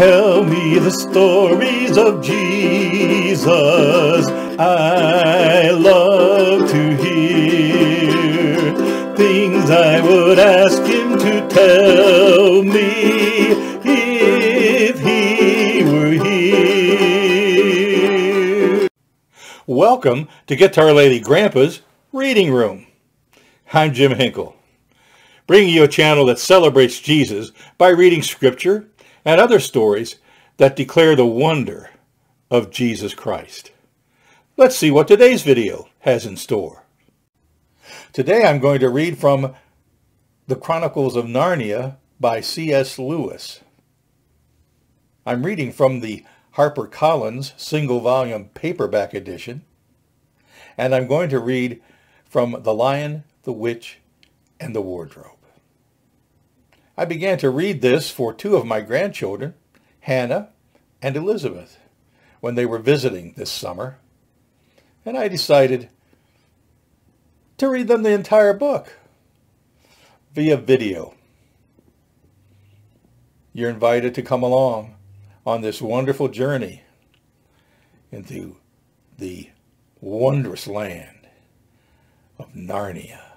Tell me the stories of Jesus. I love to hear things I would ask him to tell me if he were here. Welcome to Guitarlele Grampa's Reading Room. I'm Jim Henkel, bringing you a channel that celebrates Jesus by reading scripture and other stories that declare the wonder of Jesus Christ. Let's see what today's video has in store. Today I'm going to read from The Chronicles of Narnia by C.S. Lewis. I'm reading from the HarperCollins single volume paperback edition, and I'm going to read from The Lion, the Witch, and the Wardrobe. I began to read this for two of my grandchildren, Hannah and Elizabeth, when they were visiting this summer. And I decided to read them the entire book via video. You're invited to come along on this wonderful journey into the wondrous land of Narnia.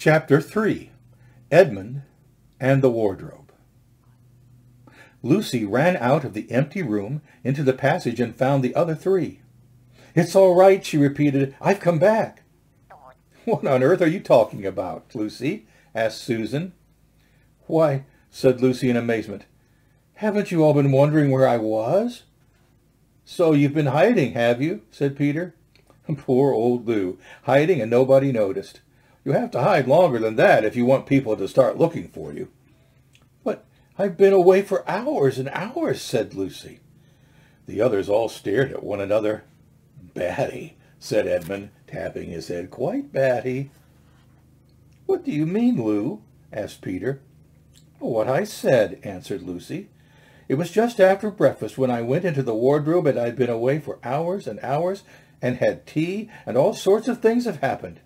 Chapter 3 Edmund and the Wardrobe Lucy ran out of the empty room into the passage and found the other three. It's all right, she repeated. I've come back. What on earth are you talking about, Lucy? asked Susan. Why, said Lucy in amazement, haven't you all been wondering where I was? So you've been hiding, have you? said Peter. Poor old Lou, hiding and nobody noticed. You have to hide longer than that if you want people to start looking for you. But I've been away for hours and hours, said Lucy. The others all stared at one another. Batty, said Edmund, tapping his head. Quite batty. What do you mean, Lou? asked Peter. Oh, what I said, answered Lucy. It was just after breakfast when I went into the wardrobe and I'd been away for hours and hours and had tea and all sorts of things have happened.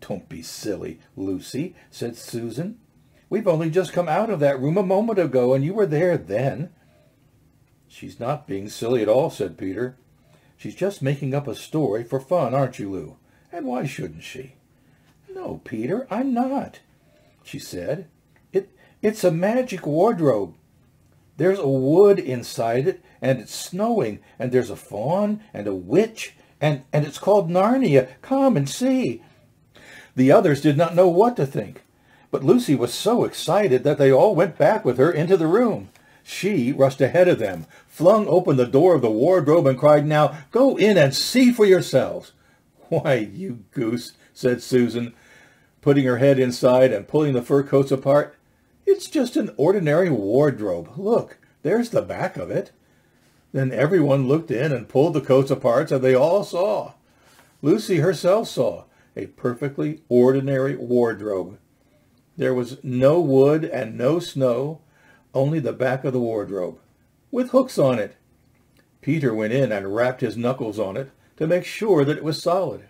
Don't be silly, Lucy, said Susan. We've only just come out of that room a moment ago, and you were there then. She's not being silly at all, said Peter. She's just making up a story for fun, aren't you, Lou? And why shouldn't she? No, Peter, I'm not, she said. It, it's a magic wardrobe. There's a wood inside it, and it's snowing, and there's a faun and a witch, and, and it's called Narnia. Come and see. The others did not know what to think, but Lucy was so excited that they all went back with her into the room. She rushed ahead of them, flung open the door of the wardrobe, and cried, Now go in and see for yourselves. Why, you goose, said Susan, putting her head inside and pulling the fur coats apart. It's just an ordinary wardrobe. Look, there's the back of it. Then everyone looked in and pulled the coats apart, and they all saw. Lucy herself saw a perfectly ordinary wardrobe. There was no wood and no snow, only the back of the wardrobe, with hooks on it. Peter went in and rapped his knuckles on it to make sure that it was solid.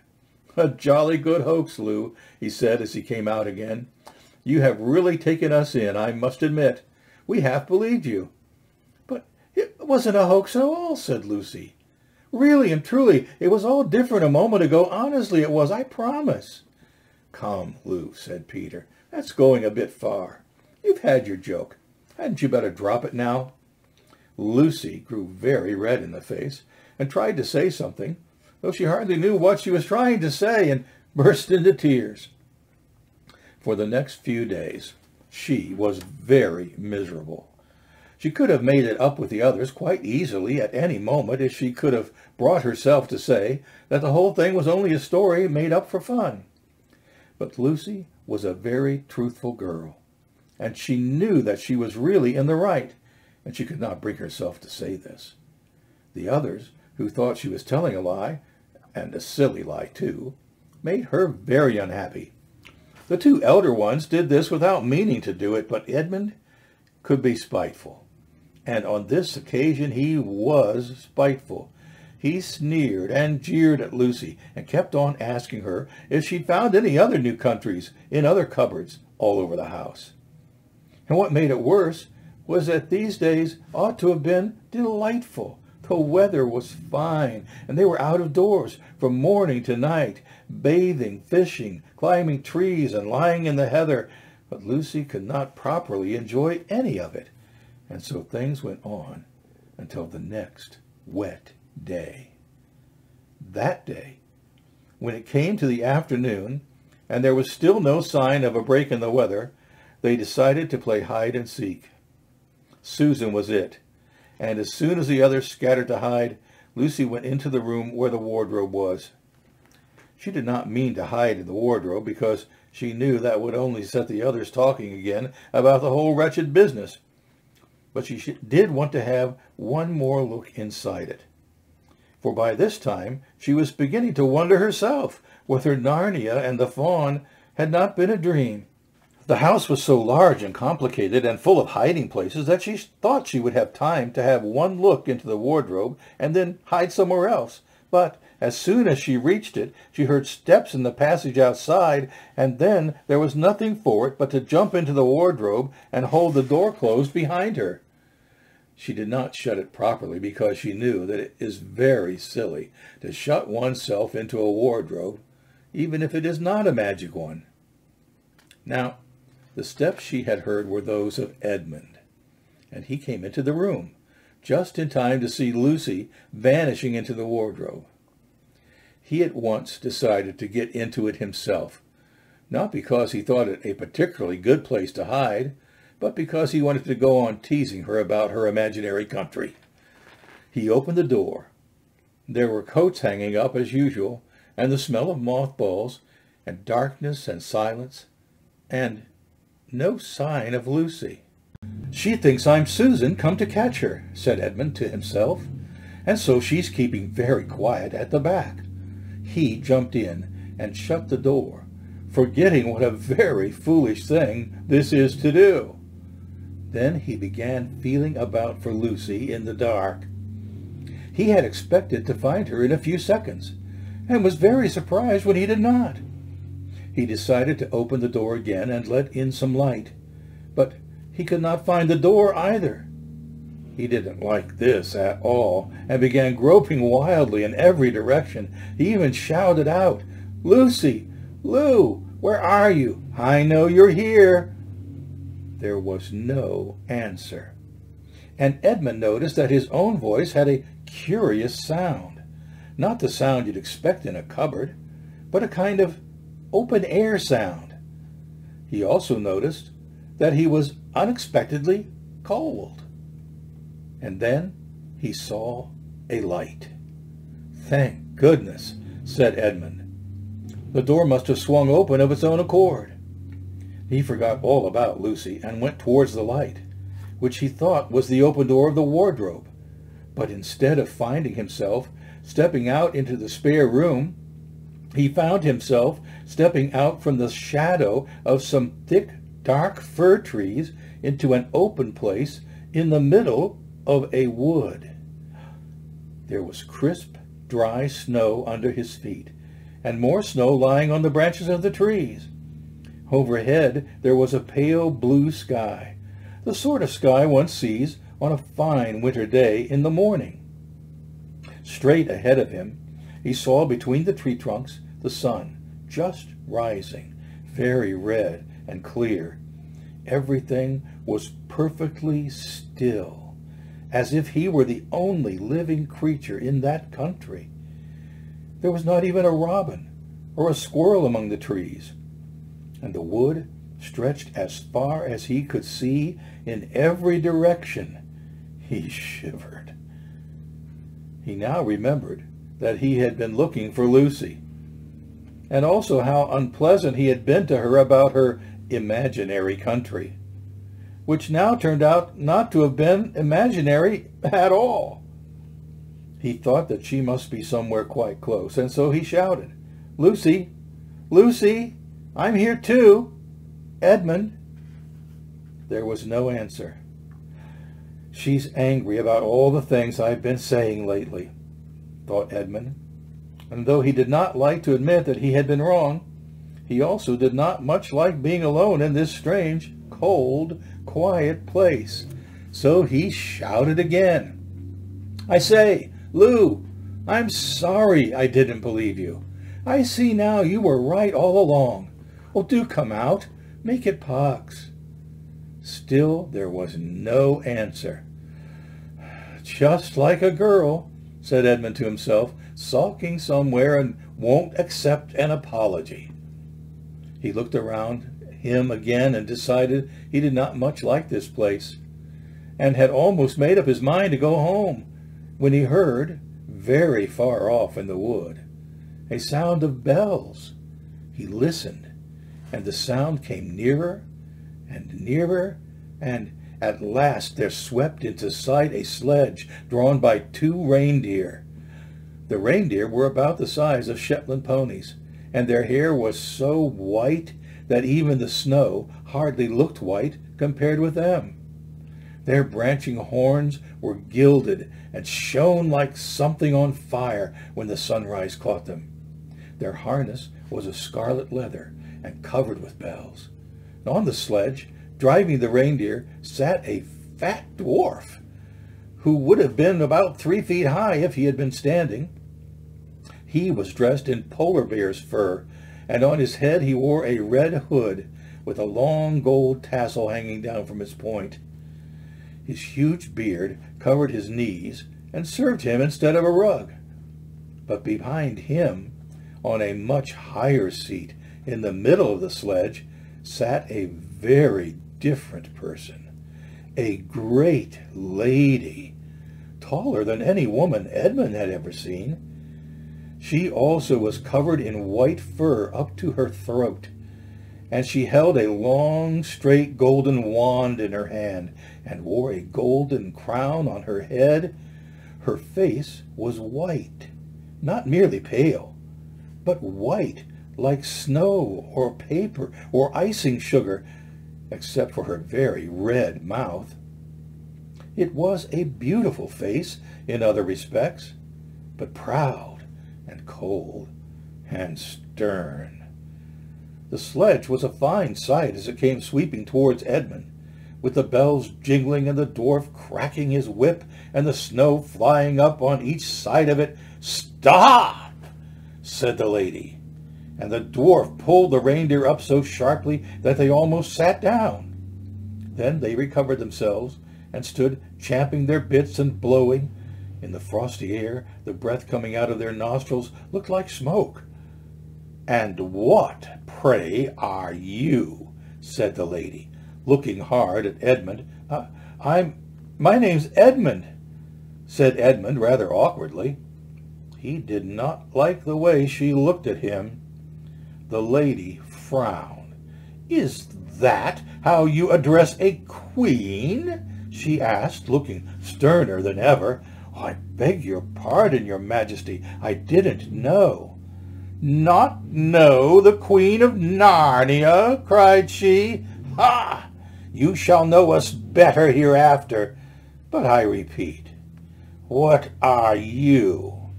A jolly good hoax, Lou, he said as he came out again. You have really taken us in, I must admit. We half believed you. But it wasn't a hoax at all, said Lucy. Really and truly, it was all different a moment ago. Honestly, it was, I promise. Come, Lou, said Peter. That's going a bit far. You've had your joke. Hadn't you better drop it now? Lucy grew very red in the face and tried to say something, though she hardly knew what she was trying to say and burst into tears. For the next few days, she was very miserable. She could have made it up with the others quite easily at any moment if she could have brought herself to say that the whole thing was only a story made up for fun. But Lucy was a very truthful girl, and she knew that she was really in the right, and she could not bring herself to say this. The others, who thought she was telling a lie, and a silly lie too, made her very unhappy. The two elder ones did this without meaning to do it, but Edmund could be spiteful And on this occasion he was spiteful. He sneered and jeered at Lucy and kept on asking her if she'd found any other new countries in other cupboards all over the house. And what made it worse was that these days ought to have been delightful. The weather was fine, and they were out of doors from morning to night, bathing, fishing, climbing trees, and lying in the heather. But Lucy could not properly enjoy any of it, and so things went on until the next wet day. That day, when it came to the afternoon, and there was still no sign of a break in the weather, they decided to play hide and seek. Susan was it, and as soon as the others scattered to hide, Lucy went into the room where the wardrobe was. She did not mean to hide in the wardrobe because she knew that would only set the others talking again about the whole wretched business. But she did want to have one more look inside it. For by this time she was beginning to wonder herself whether Narnia and the faun had not been a dream. The house was so large and complicated and full of hiding places that she thought she would have time to have one look into the wardrobe and then hide somewhere else. But as soon as she reached it, she heard steps in the passage outside, and then there was nothing for it but to jump into the wardrobe and hold the door closed behind her. She did not shut it properly because she knew that it is very silly to shut oneself into a wardrobe, even if it is not a magic one. Now, the steps she had heard were those of Edmund, and he came into the room, just in time to see Lucy vanishing into the wardrobe. He at once decided to get into it himself, not because he thought it a particularly good place to hide, but because he wanted to go on teasing her about her imaginary country. He opened the door. There were coats hanging up as usual, and the smell of mothballs, and darkness and silence, and no sign of Lucy. She thinks I'm Susan come to catch her, said Edmund to himself, and so she's keeping very quiet at the back. He jumped in and shut the door, forgetting what a very foolish thing this is to do. Then he began feeling about for Lucy in the dark. He had expected to find her in a few seconds, and was very surprised when he did not. He decided to open the door again and let in some light, but he could not find the door either. He didn't like this at all, and began groping wildly in every direction. He even shouted out, Lucy! Lou! Where are you? I know you're here. There was no answer. And Edmund noticed that his own voice had a curious sound. Not the sound you'd expect in a cupboard, but a kind of open air sound. He also noticed that he was unexpectedly cold. And then he saw a light. Thank goodness, said Edmund. The door must have swung open of its own accord. He forgot all about Lucy and went towards the light, which he thought was the open door of the wardrobe. But instead of finding himself stepping out into the spare room, he found himself stepping out from the shadow of some thick, dark fir trees into an open place in the middle of a wood. There was crisp, dry snow under his feet, and more snow lying on the branches of the trees. Overhead there was a pale blue sky, the sort of sky one sees on a fine winter day in the morning. Straight ahead of him, he saw between the tree trunks the sun, just rising, very red and clear. Everything was perfectly still, as if he were the only living creature in that country. There was not even a robin or a squirrel among the trees, and the wood stretched as far as he could see in every direction. He shivered. He now remembered that he had been looking for Lucy and also how unpleasant he had been to her about her imaginary country, which now turned out not to have been imaginary at all. He thought that she must be somewhere quite close, and so he shouted, Lucy, Lucy, I'm here too. Edmund. There was no answer. She's angry about all the things I've been saying lately, thought Edmund. And though he did not like to admit that he had been wrong, he also did not much like being alone in this strange, cold, quiet place. So he shouted again. I say, Lou, I'm sorry I didn't believe you. I see now you were right all along. Well, do come out. Make it pax. Still there was no answer. Just like a girl, said Edmund to himself, sulking somewhere and won't accept an apology. He looked around him again and decided he did not much like this place, and had almost made up his mind to go home when he heard, very far off in the wood, a sound of bells. He listened, and the sound came nearer and nearer, and at last there swept into sight a sledge drawn by two reindeer. The reindeer were about the size of Shetland ponies, and their hair was so white that even the snow hardly looked white compared with them. Their branching horns were gilded and shone like something on fire when the sunrise caught them. Their harness was of scarlet leather and covered with bells. On the sledge, driving the reindeer, sat a fat dwarf who would have been about three feet high if he had been standing. He was dressed in polar bear's fur, and on his head he wore a red hood with a long gold tassel hanging down from its point. His huge beard covered his knees and served him instead of a rug. But behind him, on a much higher seat in the middle of the sledge, sat a very different person. A great lady, taller than any woman Edmund had ever seen. She also was covered in white fur up to her throat, and she held a long, straight golden wand in her hand, and wore a golden crown on her head. Her face was white, not merely pale, but white like snow or paper or icing sugar, except for her very red mouth. It was a beautiful face in other respects, but proud and cold and stern. The sledge was a fine sight as it came sweeping towards Edmund, with the bells jingling and the dwarf cracking his whip and the snow flying up on each side of it. Stop! said the lady, and the dwarf pulled the reindeer up so sharply that they almost sat down. Then they recovered themselves and stood champing their bits and blowing. In the frosty air, the breath coming out of their nostrils looked like smoke. And what, pray, are you? said the lady, looking hard at Edmund. Uh, I'm, my name's Edmund, said Edmund rather awkwardly. He did not like the way she looked at him. The lady frowned. Is that how you address a queen? she asked, looking sterner than ever. I beg your pardon, your majesty. I didn't know. Not know the Queen of Narnia? cried she. Ha! You shall know us better hereafter. But I repeat, what are you?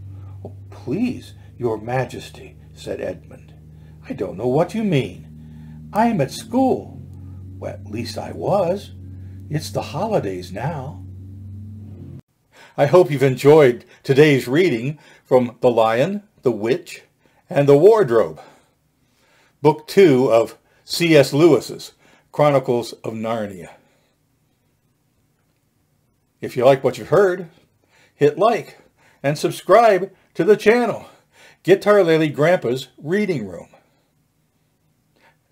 Oh, please, your majesty, said Edmund. I don't know what you mean. I am at school. Well, at least I was. It's the holidays now. I hope you've enjoyed today's reading from The Lion, the Witch, and the Wardrobe, Book Two of C.S. Lewis's Chronicles of Narnia. If you like what you've heard, hit like and subscribe to the channel, Guitarlele Grampa's Reading Room.